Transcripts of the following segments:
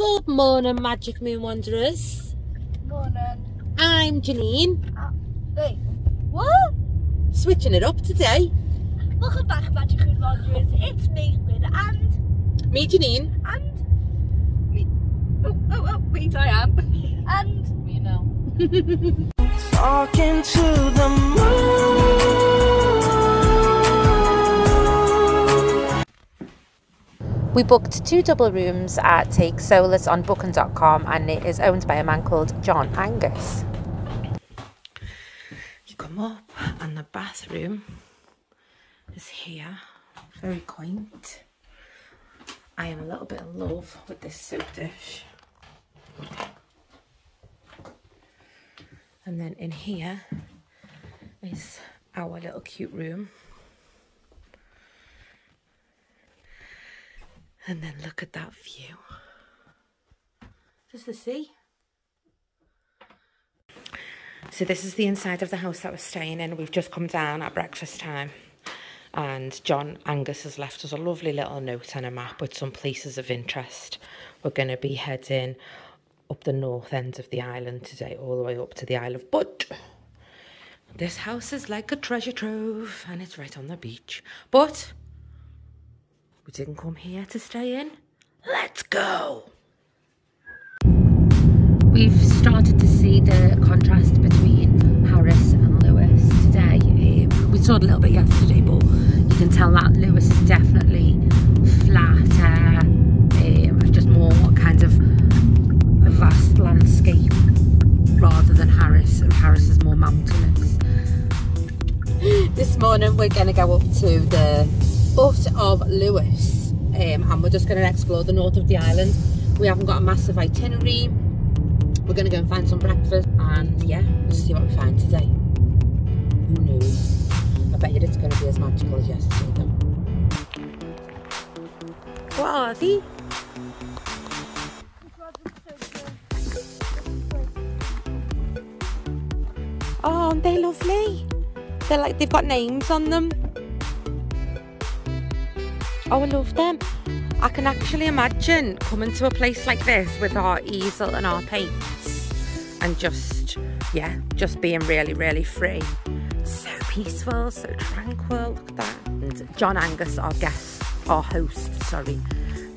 Good morning, Magik Moon Wanderers. Morning. I'm Jeneen. Uh, wait, what? Switching it up today. Welcome back, Magik Moon Wanderers. It's me, Lynn, and Me, Jeneen. and me. Oh, oh, oh, wait, I am. And You know. Talking to the moon. We booked two double rooms at Take Solace on booking.com and it is owned by a man called John Angus. You come up and the bathroom is here. Very quaint. I am a little bit in love with this soap dish. And then in here is our little cute room. And then look at that view. Just the sea. So this is the inside of the house that we're staying in. We've just come down at breakfast time. And John Angus has left us a lovely little note and a map with some places of interest. We're going to be heading up the north end of the island today, all the way up to the Isle of Butt. This house is like a treasure trove and it's right on the beach. But we didn't come here to stay in. Let's go! We've started to see the contrast between Harris and Lewis today. Um, we saw it a little bit yesterday, but you can tell that Lewis is definitely flatter, um, just more kind of a vast landscape rather than Harris. Harris is more mountainous. This morning we're going to go up to the foot of Lewis um, and we're just going to explore the north of the island. We haven't got a massive itinerary. We're going to go and find some breakfast and yeah, we'll see what we find today. Who knows? I bet you it's going to be as magical as yesterday though. What are they? Oh, aren't they lovely? They're like, they've got names on them. Oh, I love them. I can actually imagine coming to a place like this with our easel and our paints and just, yeah, just being really, really free. So peaceful, so tranquil. Look at that. And John Angus, our guest, our host, sorry,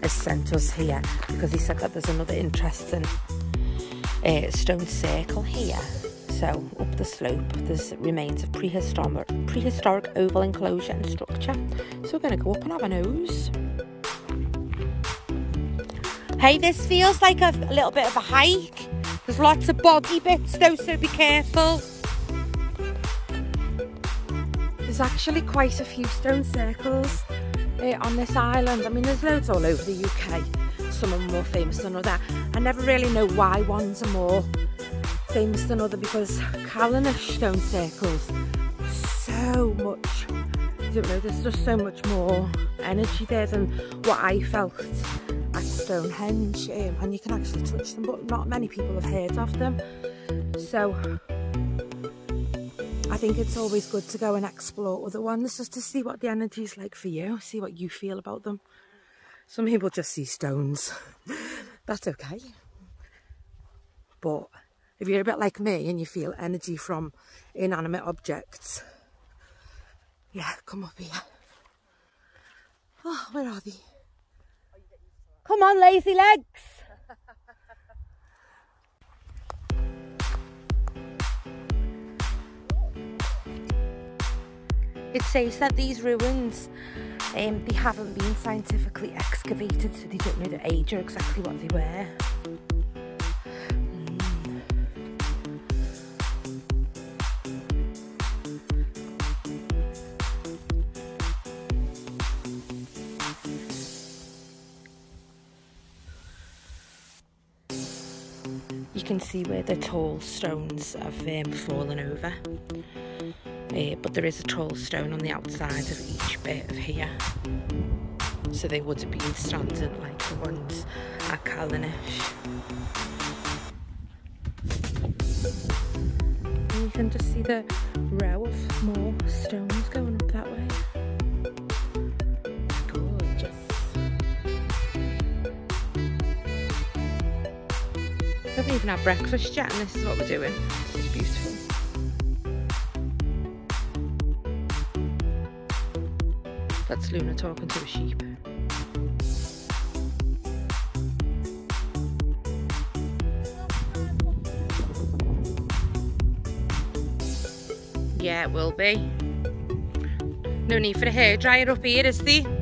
has sent us here because he said that there's another interesting uh, stone circle here. So up the slope, there's remains of prehistoric, prehistoric oval enclosure and structure. So we're going to go up and have a nose. Hey, this feels like a, a little bit of a hike. There's lots of boggy bits though, so be careful. There's actually quite a few stone circles uh, on this island. I mean, there's loads all over the UK. Some are more famous than others. I never really know why ones are more famous than other because Callanish stone circles. So much. I don't know there's just so much more energy there than what I felt at Stonehenge um, and you can actually touch them but not many people have heard of them. So I think it's always good to go and explore other ones just to see what the energy is like for you see what you feel about them. Some people just see stones. That's okay. But if you're a bit like me and you feel energy from inanimate objects, yeah, come up here. Oh, where are they? Come on, lazy legs! It says that these ruins, um, they haven't been scientifically excavated, so they don't know the age or exactly what they were. You can see where the tall stones have um, fallen over. Uh, but there is a tall stone on the outside of each bit of here. So they would have been standing like the ones at Callanish. You can just see the row of more stones going haven't even had breakfast yet, and this is what we're doing. This is beautiful. That's Luna talking to a sheep. Yeah, it will be. No need for a hair dryer up here, is there?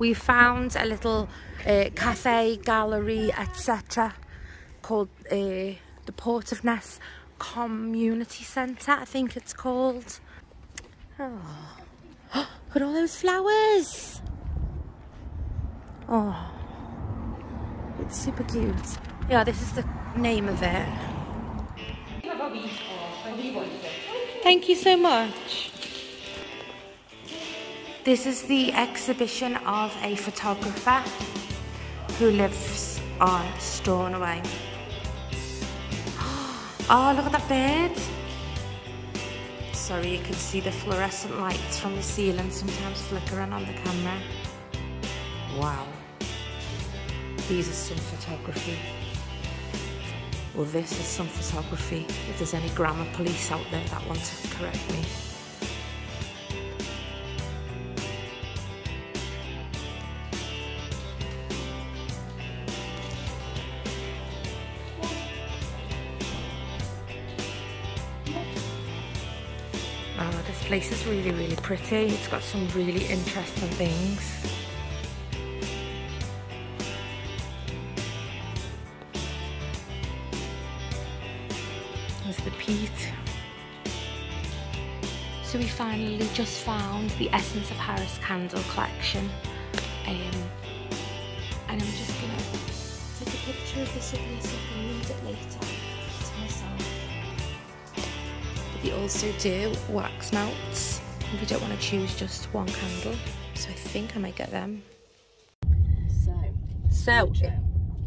We found a little uh, cafe, gallery, etc. called uh, the Port of Ness Community Centre, I think it's called. Oh. Look at all those flowers. Oh, it's super cute. Yeah, this is the name of it. Thank you so much. This is the exhibition of a photographer who lives on Stornoway. Oh, look at that bird. Sorry, you can see the fluorescent lights from the ceiling sometimes flickering on the camera. Wow. These are some photography. Well, this is some photography. If there's any grammar police out there that want to correct me. Place is really, really pretty. It's got some really interesting things. There's the peat. So we finally just found the Essence of Harris candle collection. Um, and I'm just gonna take a picture of this also do wax melts if you don't want to choose just one candle. So I think I might get them. So, So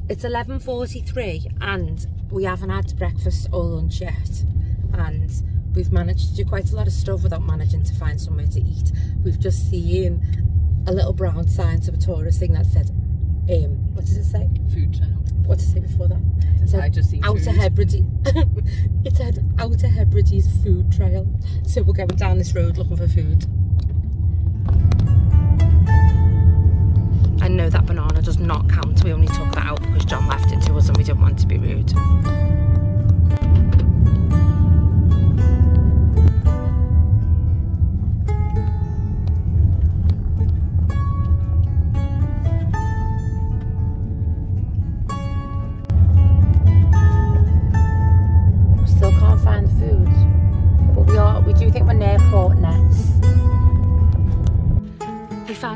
it's 11.43 and we haven't had breakfast or lunch yet. And we've managed to do quite a lot of stuff without managing to find somewhere to eat. We've just seen a little brown sign to a tourist thing that said, um, what does it say? food trail. What did it say before that? It said I just seen Outer food. Hebrides. it said Outer Hebrides food trail. So we're going down this road looking for food. I know that banana does not count. We only took that out because John left it to us and we didn't want to be rude.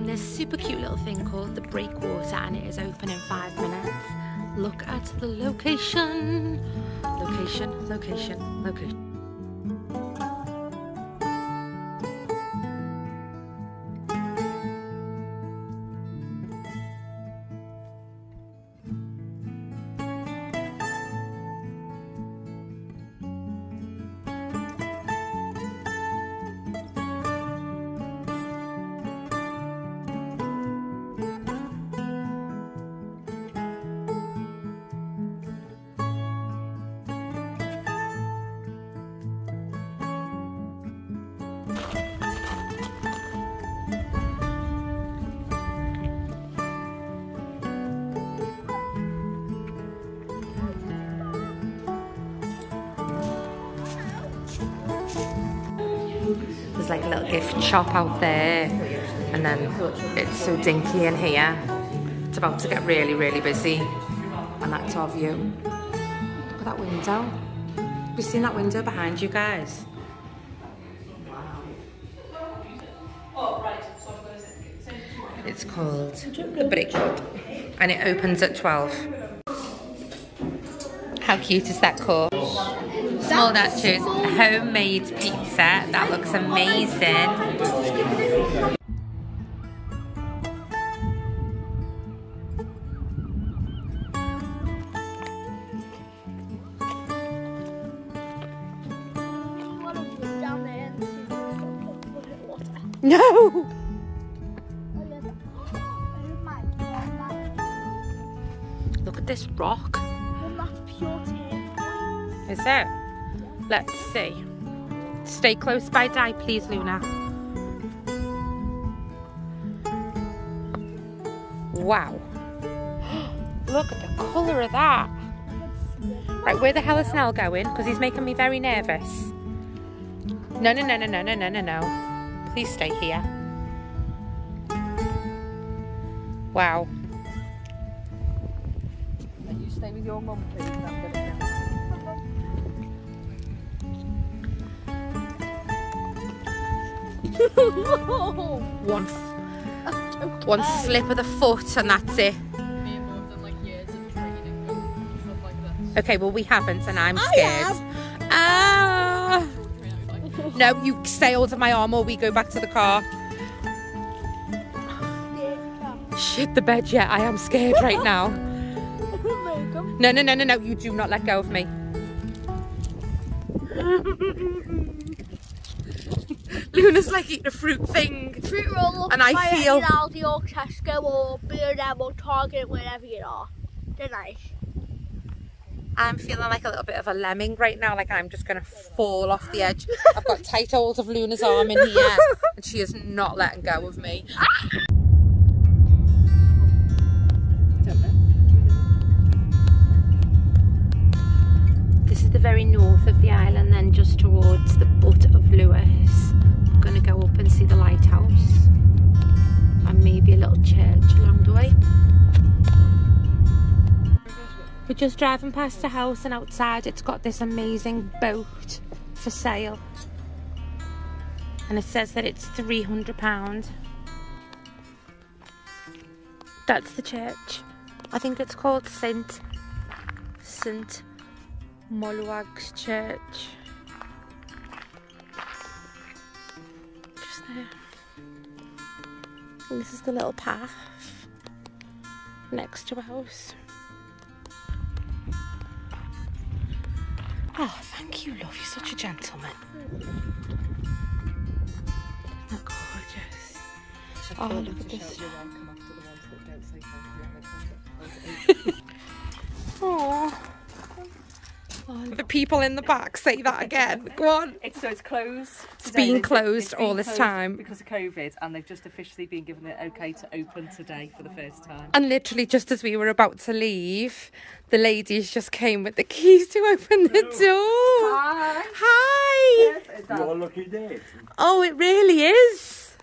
This super cute little thing called the Breakwater and it is open in five minutes. Look at the location. Location, location, location. Little gift shop out there, and then it's so dinky in here. It's about to get really, really busy, and that's our view. Look at that window. Have you seen that window behind you guys? It's called the Breakwood, and it opens at 12. How cute is that course? Small nachos, homemade pizza. That looks amazing. Stay close by Di, please, Luna. Wow. Look at the colour of that. Right, where the hell is Snell going? Because he's making me very nervous. No, no, no, no, no, no, no, no, no. Please stay here. Wow. You stay with your mum, please. One, one slip of the foot and that's it. Me and mum have done like years of training and stuff like this. Okay, well we haven't, and I'm scared. Ah! No, you stay hold of my arm, or we go back to the car. Shit the bed yet. I am scared right now. No, no, no, no, no. You do not let go of me. Luna's like eating a fruit thing. Fruit roll And I feel- Aldi or Tesco or B&M or Target, wherever you are. They're nice. I'm feeling like a little bit of a lemming right now, like I'm just going to fall off the edge. I've got tight hold of Luna's arm in here, and she is not letting go of me. Ah! Is the very north of the island, then just towards the butt of Lewis. I'm going to go up and see the lighthouse, and maybe a little church along the way. We're just driving past the house and outside it's got this amazing boat for sale. And it says that it's £300. That's the church. I think it's called Saint Saint Moluag's Church. Just there. And this is the little path next to a house. Oh, thank you, love. You're such a gentleman. Isn't that gorgeous? Oh, look at this. The people in the back say that again. Go on. It's, so it's closed. It's been closed all this time. because of COVID, and they've just officially been given the okay to open today for the first time. And literally, just as we were about to leave, the ladies just came with the keys to open the door. Hi. Hi. Your lucky day. Oh, it really is.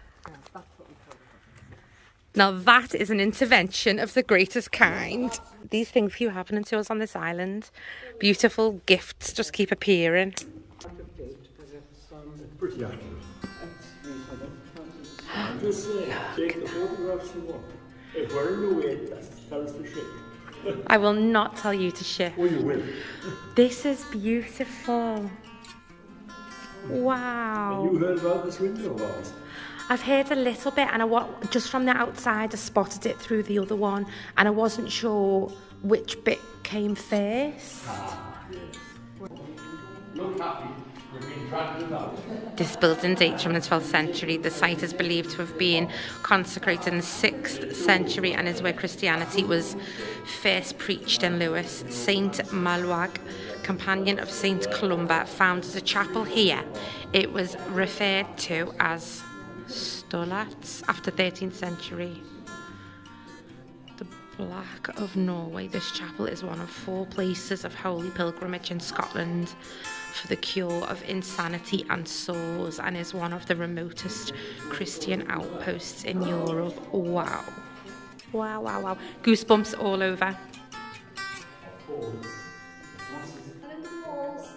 Now that is an intervention of the greatest kind. These things keep happening to us on this island. Beautiful gifts just keep appearing. Pretty. I'm just saying, take the photographs you want. If we're in the way, tell us to ship. I will not tell you to shift. Oh, you will. This is beautiful. You Wow. heard about this window of ours? I've heard a little bit, and I just from the outside, I spotted it through the other one, and I wasn't sure which bit came first. This building dates from the 12th century. The site is believed to have been consecrated in the 6th century and is where Christianity was first preached in Lewis. Saint Moluag, companion of Saint Columba, founded a chapel here. It was referred to as Stolats after 13th century. The Black of Norway. This chapel is one of four places of holy pilgrimage in Scotland for the cure of insanity and sores and is one of the remotest Christian outposts in Europe. Wow. Wow, wow, wow. Goosebumps all over.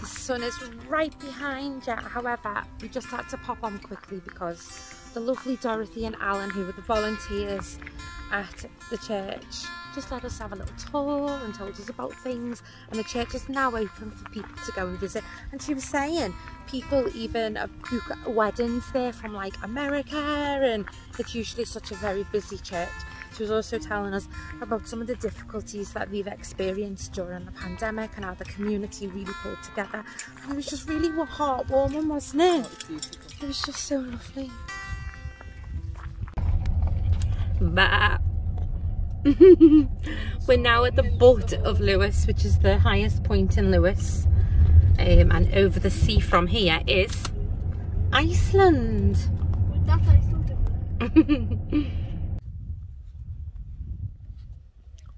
The sun is right behind you. However, we just had to pop on quickly because the lovely Dorothy and Alan, who were the volunteers, at the church just let us have a little tour and told us about things. And the church is now open for people to go and visit. And she was saying people even book weddings there from like America and it's usually such a very busy church she was also telling us about some of the difficulties that we've experienced during the pandemic and how the community really pulled together and it was just really heartwarming wasn't it it was just so lovely Bah. We're now at the butt of Lewis, which is the highest point in Lewis. Um, and over the sea from here is Iceland.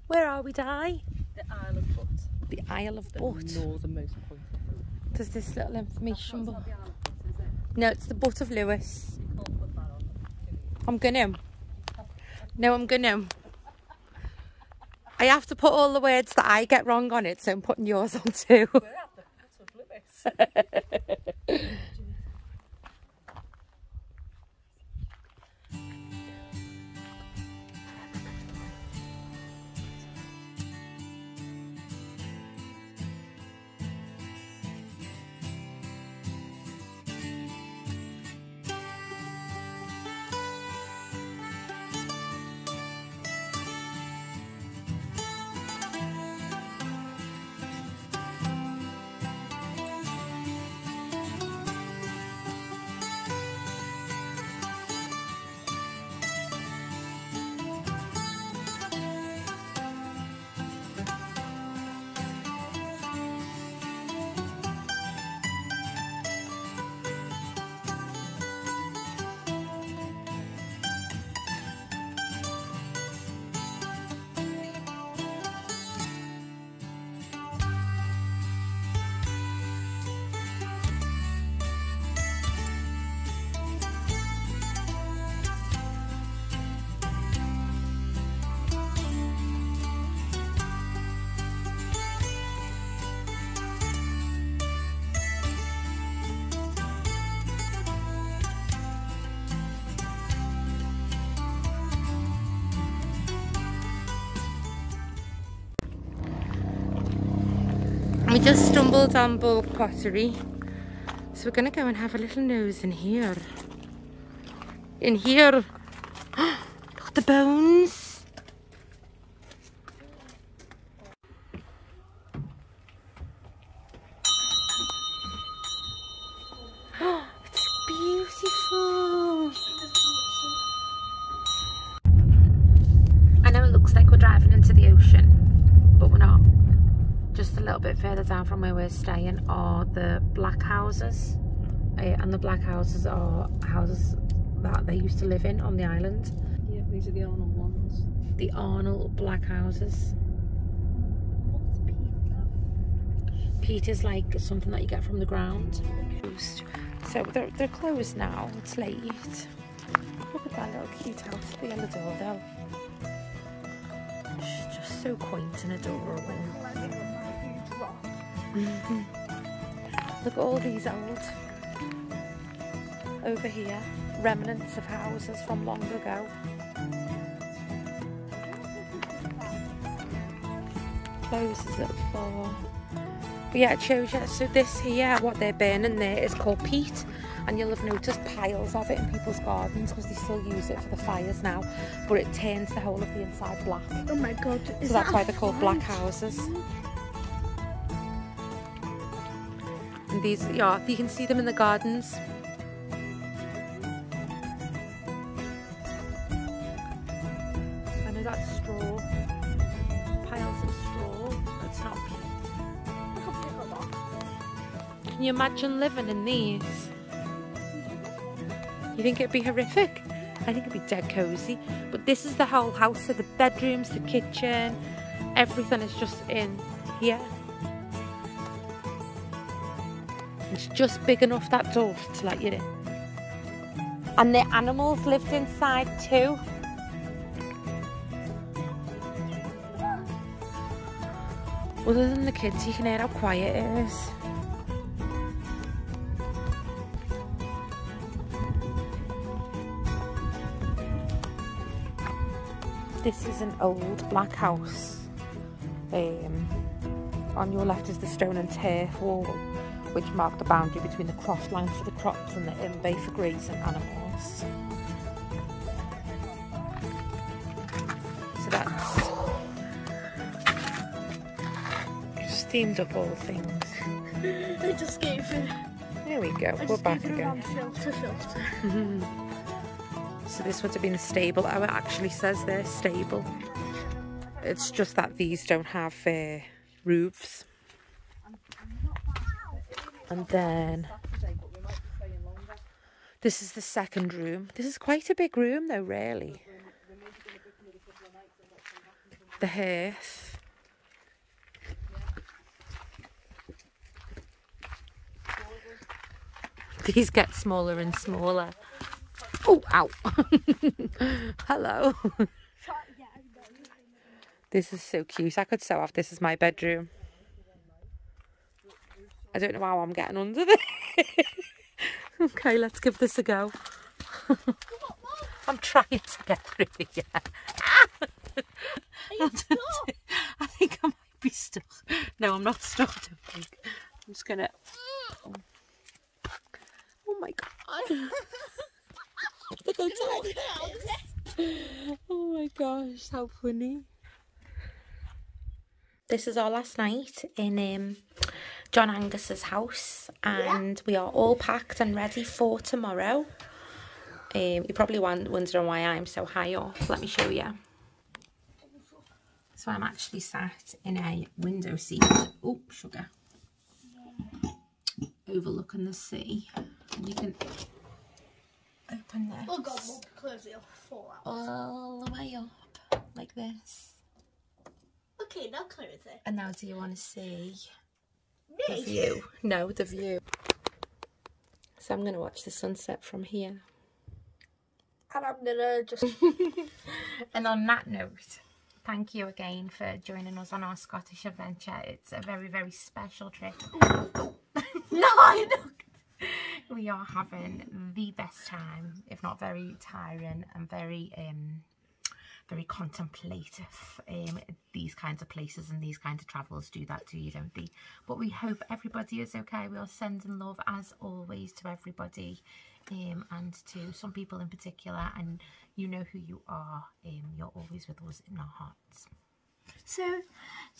Where are we, Di? The Isle of Butt. The Isle of The Butt. northernmost point. There's this little information book. No, it's the butt of Lewis. I'm gonna. No, I'm gonna. I have to put all the words that I get wrong on it, so I'm putting yours on too. We're at the foot of Just stumbled on Bulk Pottery. So we're gonna go and have a little nose in here. In here. Look at the bones. It's beautiful. I know it looks like we're driving into the ocean, but we're not just a little bit further down from where we're staying are the black houses. Uh, and the black houses are houses that they used to live in on the island. Yeah, these are the Arnol ones. the Arnol black houses. Peat is like something that you get from the ground. So they're, they're closed now. It's late. Look at that little cute house at the yellow doorbell She's just so quaint and adorable Look at all these old over here remnants of houses from long ago. Closes at four. But yeah, it shows you. So this here, what they're burning there is called peat, and you'll have noticed piles of it in people's gardens because they still use it for the fires now. But it turns the whole of the inside black, Oh my god. so that's that why they're called black houses. And these, yeah, you can see them in the gardens. I know that's straw. Piles of straw. It's not peat. Can you imagine living in these? You think it'd be horrific? I think it'd be dead cozy. But this is the whole house, so the bedrooms, the kitchen, everything is just in here. It's just big enough that door to let you in. And the animals lived inside too. Other than the kids, you can hear how quiet it is. This is an old black house. Um, on your left is the stone and turf wall, which mark the boundary between the croft line for the crops and the in bay for grazing animals. So that's steamed up all things. I just gave it. There we go. I We're back again. filter filter. So this would have been a stable. Oh, it actually says they're stable. It's just that these don't have uh, roofs. And then this is the second room. This is quite a big room though, really. The hearth. These get smaller and smaller. Oh, ow. Hello. This is so cute. I could so off. this as my bedroom. I don't know how I'm getting under there. okay, let's give this a go. I'm trying to get through here. I think I might be stuck. No, I'm not stuck. I don't think. I'm just gonna. Oh my god. Look how tiny. Oh my gosh, how funny. This is our last night in um, John Angus's house, and we are all packed and ready for tomorrow. Um, you're probably won- wondering why I'm so high up. Let me show you. So I'm actually sat in a window seat. Oh, sugar. Overlooking the sea. And you can open this Oh god, we'll close it. It'll fall out. all the way up like this. Okay, now close it. And now do you want to see the view? No, the view. So I'm going to watch the sunset from here. And I'm gonna just. And on that note, thank you again for joining us on our Scottish adventure. It's a very, very special trip. no, I know. We are having the best time, if not very tiring and very um very contemplative. Um these kinds of places and these kinds of travels do that to you, don't they? But we hope everybody is okay. We are sending love as always to everybody. Um, and to some people in particular, and you know who you are. Um, you're always with us in our hearts. So,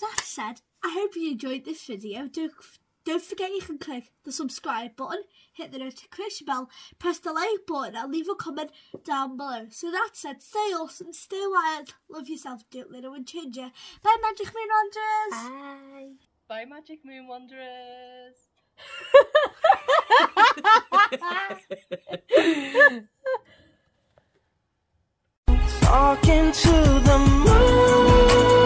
that said, I hope you enjoyed this video. Don't, don't forget you can click the subscribe button, hit the notification bell, press the like button, and leave a comment down below. So that said, stay awesome, stay wild, love yourself, don't let anyone change you. Bye, Magik Moon Wanderers! Bye. Bye, Magik Moon Wanderers. Talking to the